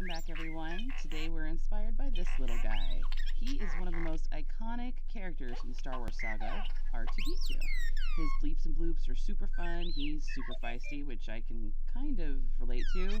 Welcome back everyone. Today we're inspired by this little guy. He is one of the most iconic characters in the Star Wars saga, R2-D2. His bleeps and bloops are super fun, he's super feisty, which I can kind of relate to,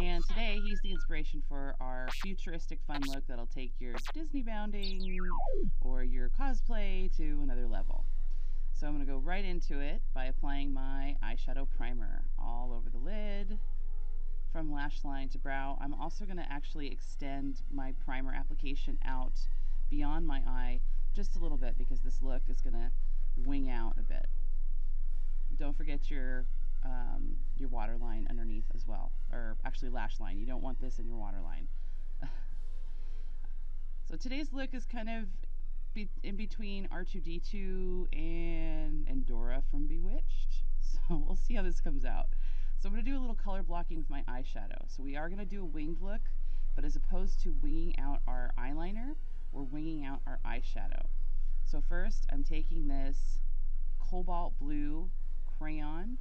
and today he's the inspiration for our futuristic fun look that'll take your Disney bounding or your cosplay to another level. So I'm going to go right into it by applying my eyeshadow primer all over the lid, from lash line to brow. I'm also going to actually extend my primer application out beyond my eye just a little bit because this look is going to wing out a bit. Don't forget your um, your waterline underneath as well, or actually lash line. You don't want this in your waterline. so today's look is kind of be in between R2-D2 and, and Endora from Bewitched. So we'll see how this comes out. So I'm going to do a little color blocking with my eyeshadow. So we are going to do a winged look, but as opposed to winging out our eyeliner, we're winging out our eyeshadow. So first I'm taking this cobalt blue crayon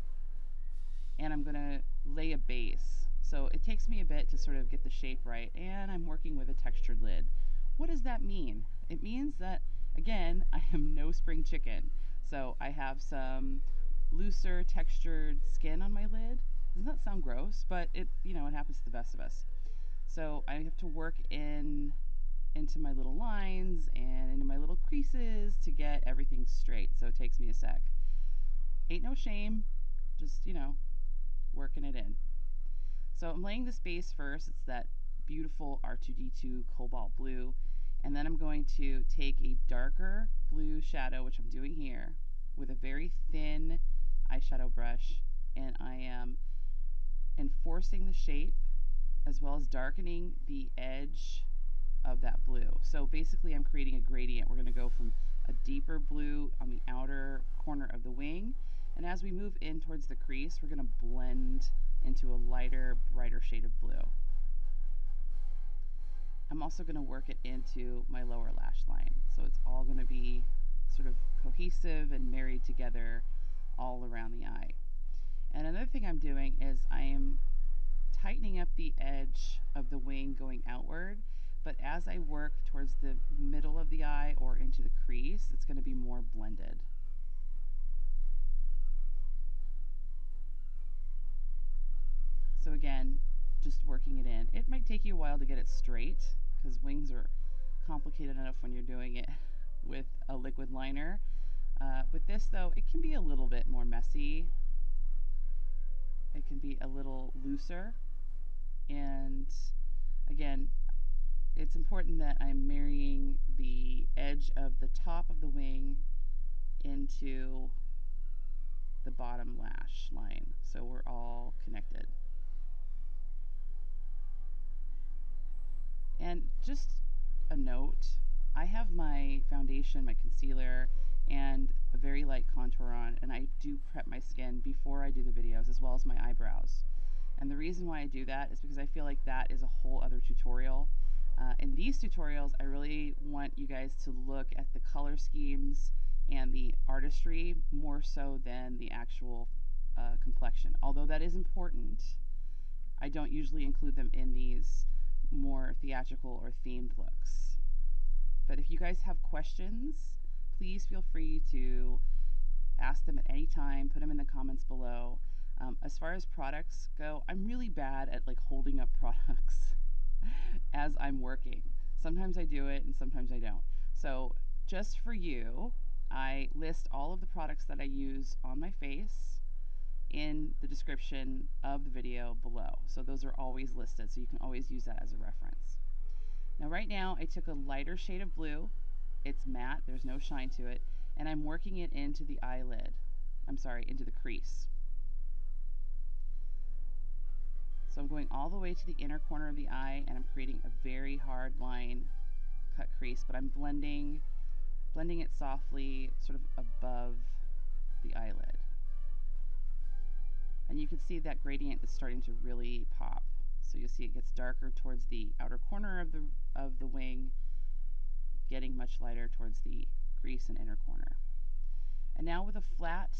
and I'm going to lay a base. So it takes me a bit to sort of get the shape right and I'm working with a textured lid. What does that mean? It means that, again, I am no spring chicken. So I have some looser textured skin on my lid. Doesn't that sound gross? But it, you know, it happens to the best of us. So I have to work in into my little lines and into my little creases to get everything straight. So it takes me a sec. Ain't no shame, just, you know, working it in. So I'm laying this base first. It's that beautiful R2-D2 cobalt blue. And then I'm going to take a darker blue shadow, which I'm doing here, with a very thin eyeshadow brush and I am enforcing the shape as well as darkening the edge of that blue. So basically I'm creating a gradient. We're going to go from a deeper blue on the outer corner of the wing and as we move in towards the crease we're going to blend into a lighter, brighter shade of blue. I'm also going to work it into my lower lash line. So it's all going to be sort of cohesive and married together all around the eye. And another thing I'm doing is I am tightening up the edge of the wing going outward, but as I work towards the middle of the eye or into the crease, it's going to be more blended. So again, just working it in. It might take you a while to get it straight because wings are complicated enough when you're doing it with a liquid liner. Uh, with this though, it can be a little bit more messy. It can be a little looser. And again, it's important that I'm marrying the edge of the top of the wing into the bottom lash line so we're all connected. And just a note, I have my foundation, my concealer, and a very light contour on and I do prep my skin before I do the videos as well as my eyebrows. And the reason why I do that is because I feel like that is a whole other tutorial. Uh, in these tutorials, I really want you guys to look at the color schemes and the artistry more so than the actual uh, complexion. Although that is important, I don't usually include them in these more theatrical or themed looks. But if you guys have questions, please feel free to ask them at any time, put them in the comments below. Um, as far as products go, I'm really bad at like holding up products as I'm working. Sometimes I do it and sometimes I don't. So just for you, I list all of the products that I use on my face in the description of the video below. So those are always listed, so you can always use that as a reference. Now right now I took a lighter shade of blue it's matte, there's no shine to it, and I'm working it into the eyelid. I'm sorry, into the crease. So I'm going all the way to the inner corner of the eye and I'm creating a very hard line cut crease, but I'm blending, blending it softly sort of above the eyelid. And you can see that gradient is starting to really pop. So you'll see it gets darker towards the outer corner of the, of the wing getting much lighter towards the crease and inner corner. And now with a flat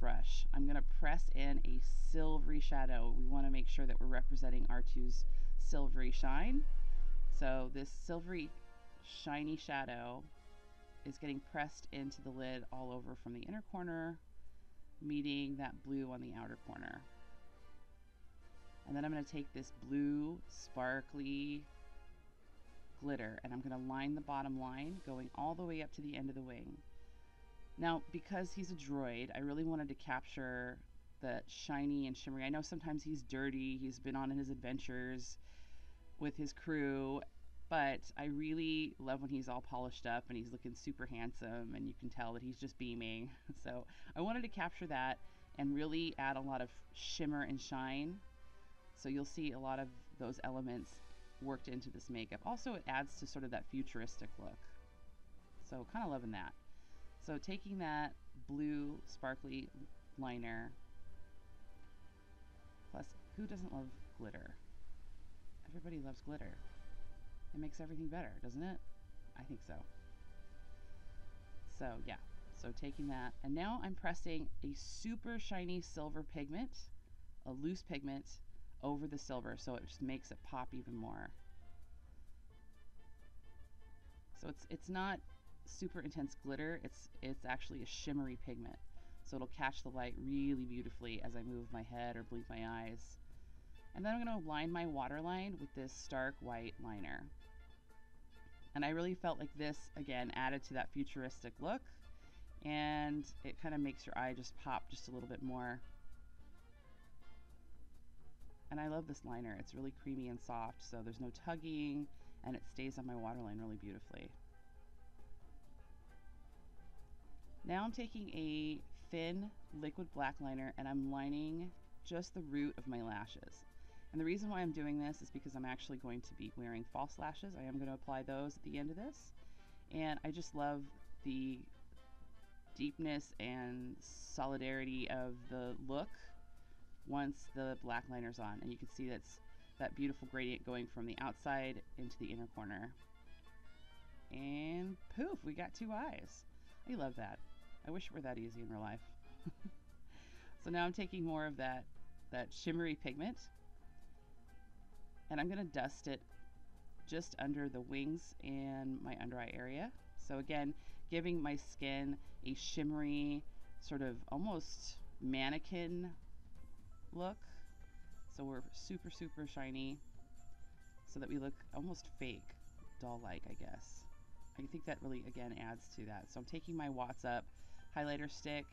brush, I'm going to press in a silvery shadow. We want to make sure that we're representing R2's silvery shine. So this silvery shiny shadow is getting pressed into the lid all over from the inner corner, meeting that blue on the outer corner. And then I'm going to take this blue sparkly glitter and I'm going to line the bottom line going all the way up to the end of the wing. Now, because he's a droid, I really wanted to capture the shiny and shimmery. I know sometimes he's dirty, he's been on his adventures with his crew, but I really love when he's all polished up and he's looking super handsome and you can tell that he's just beaming. So I wanted to capture that and really add a lot of shimmer and shine. So you'll see a lot of those elements worked into this makeup. Also, it adds to sort of that futuristic look. So kind of loving that. So taking that blue sparkly liner, plus who doesn't love glitter? Everybody loves glitter. It makes everything better, doesn't it? I think so. So yeah, so taking that, and now I'm pressing a super shiny silver pigment, a loose pigment, over the silver so it just makes it pop even more. So it's it's not super intense glitter, it's it's actually a shimmery pigment. So it'll catch the light really beautifully as I move my head or blink my eyes. And then I'm going to line my waterline with this stark white liner. And I really felt like this, again, added to that futuristic look. And it kind of makes your eye just pop just a little bit more. And I love this liner. It's really creamy and soft, so there's no tugging, and it stays on my waterline really beautifully. Now I'm taking a thin liquid black liner and I'm lining just the root of my lashes. And the reason why I'm doing this is because I'm actually going to be wearing false lashes. I am going to apply those at the end of this. And I just love the deepness and solidarity of the look once the black liner's on. And you can see that's that beautiful gradient going from the outside into the inner corner. And poof, we got two eyes. I love that. I wish it were that easy in real life. so now I'm taking more of that, that shimmery pigment and I'm going to dust it just under the wings and my under eye area. So again, giving my skin a shimmery, sort of almost mannequin look. So we're super, super shiny so that we look almost fake, doll-like, I guess. I think that really, again, adds to that. So I'm taking my Watts Up highlighter stick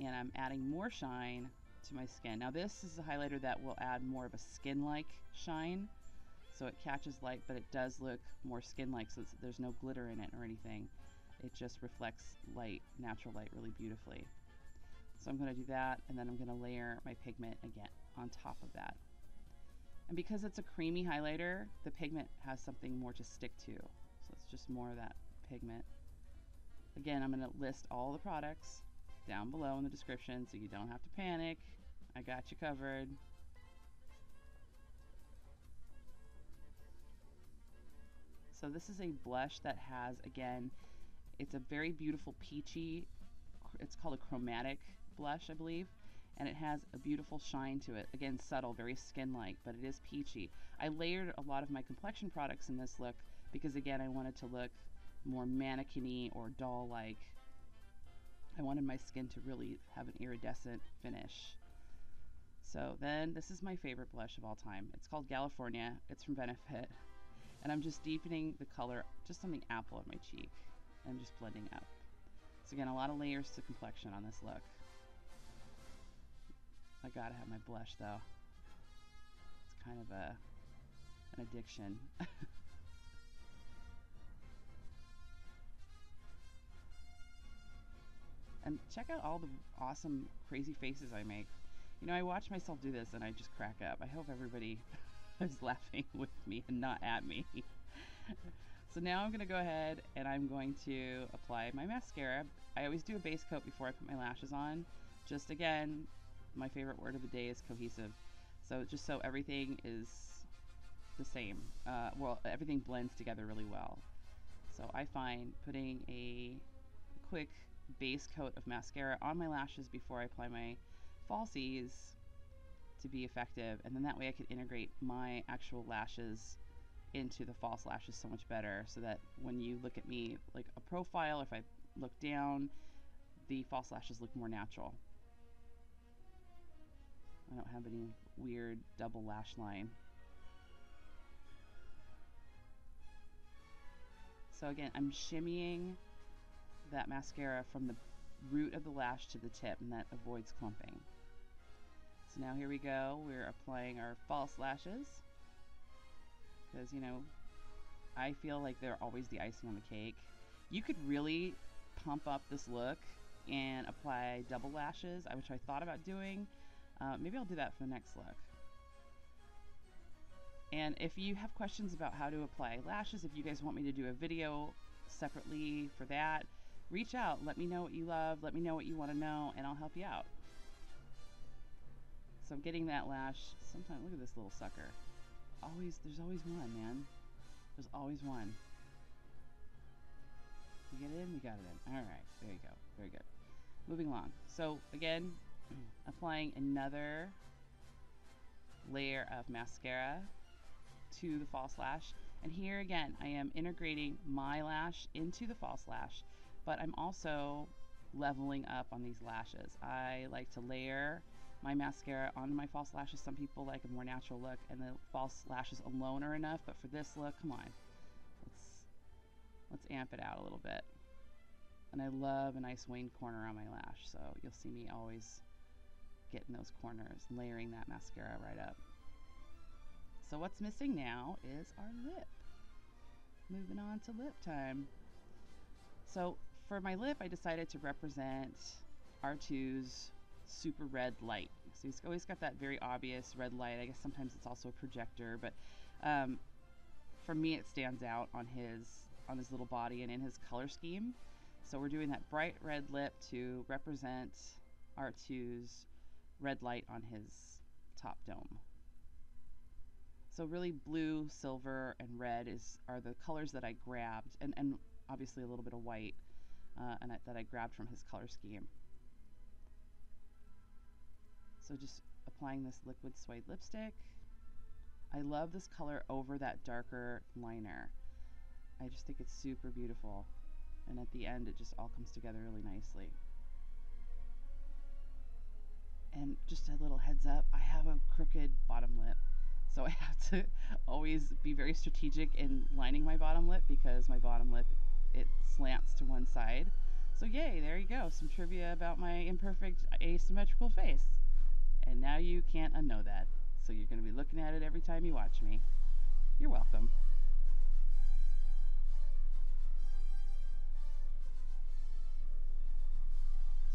and I'm adding more shine to my skin. Now this is a highlighter that will add more of a skin-like shine. So it catches light, but it does look more skin-like, so there's no glitter in it or anything. It just reflects light, natural light, really beautifully. So I'm going to do that, and then I'm going to layer my pigment again on top of that. And because it's a creamy highlighter, the pigment has something more to stick to. So it's just more of that pigment. Again, I'm going to list all the products down below in the description so you don't have to panic. I got you covered. So this is a blush that has, again, it's a very beautiful peachy, it's called a chromatic blush, I believe, and it has a beautiful shine to it. Again, subtle, very skin-like, but it is peachy. I layered a lot of my complexion products in this look because, again, I wanted to look more mannequin or doll-like. I wanted my skin to really have an iridescent finish. So then, this is my favorite blush of all time. It's called Galifornia. It's from Benefit. And I'm just deepening the color just on the apple of my cheek and just blending up. So again, a lot of layers to complexion on this look. I gotta have my blush though. It's kind of a an addiction. and check out all the awesome crazy faces I make. You know, I watch myself do this and I just crack up. I hope everybody is laughing with me and not at me. so now I'm going to go ahead and I'm going to apply my mascara. I always do a base coat before I put my lashes on. Just again, my favorite word of the day is cohesive. So just so everything is the same. Uh, well, everything blends together really well. So I find putting a quick base coat of mascara on my lashes before I apply my falsies to be effective, and then that way I could integrate my actual lashes into the false lashes so much better so that when you look at me like a profile, or if I look down, the false lashes look more natural. I don't have any weird double lash line. So again, I'm shimmying that mascara from the root of the lash to the tip and that avoids clumping. So now here we go, we're applying our false lashes because you know I feel like they're always the icing on the cake. You could really pump up this look and apply double lashes, which I thought about doing. Uh, maybe I'll do that for the next look. And if you have questions about how to apply lashes, if you guys want me to do a video separately for that, reach out. Let me know what you love. Let me know what you want to know, and I'll help you out. So I'm getting that lash. Sometimes, look at this little sucker. Always, there's always one, man. There's always one. We get it in? We got it in. All right. There you go. Very good. Moving along. So again, applying another layer of mascara to the false lash. And here again, I am integrating my lash into the false lash, but I'm also leveling up on these lashes. I like to layer my mascara onto my false lashes. Some people like a more natural look and the false lashes alone are enough, but for this look, come on. Let's let's amp it out a little bit. And I love a nice winged corner on my lash, so you'll see me always getting those corners, layering that mascara right up. So what's missing now is our lip. Moving on to lip time. So for my lip, I decided to represent R2's super red light. So he's always got that very obvious red light. I guess sometimes it's also a projector, but um, for me, it stands out on his on his little body and in his color scheme. So we're doing that bright red lip to represent R2's red light on his top dome. So really blue, silver, and red is are the colors that I grabbed, and, and obviously a little bit of white uh, and I, that I grabbed from his color scheme. So just applying this liquid suede lipstick. I love this color over that darker liner. I just think it's super beautiful. And at the end, it just all comes together really nicely. And just a little heads up, I have a crooked bottom lip. So I have to always be very strategic in lining my bottom lip because my bottom lip, it slants to one side. So yay, there you go, some trivia about my imperfect asymmetrical face. And now you can't unknow that. So you're going to be looking at it every time you watch me. You're welcome.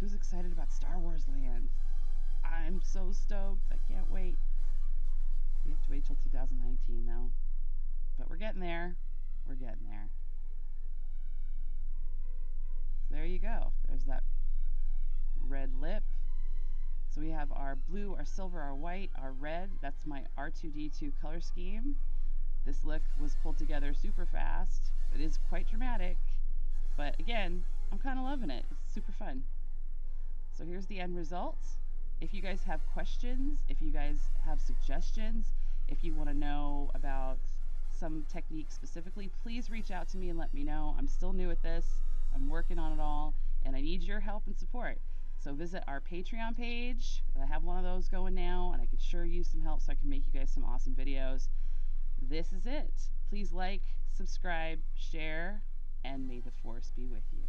who's excited about Star Wars so stoked. I can't wait. We have to wait till 2019 though. But we're getting there. We're getting there. So there you go. There's that red lip. So we have our blue, our silver, our white, our red. That's my R2D2 color scheme. This look was pulled together super fast. It is quite dramatic. But again, I'm kind of loving it. It's super fun. So here's the end result. If you guys have questions, if you guys have suggestions, if you want to know about some technique specifically, please reach out to me and let me know. I'm still new at this. I'm working on it all, and I need your help and support. So visit our Patreon page. I have one of those going now, and I could sure use some help so I can make you guys some awesome videos. This is it. Please like, subscribe, share, and may the force be with you.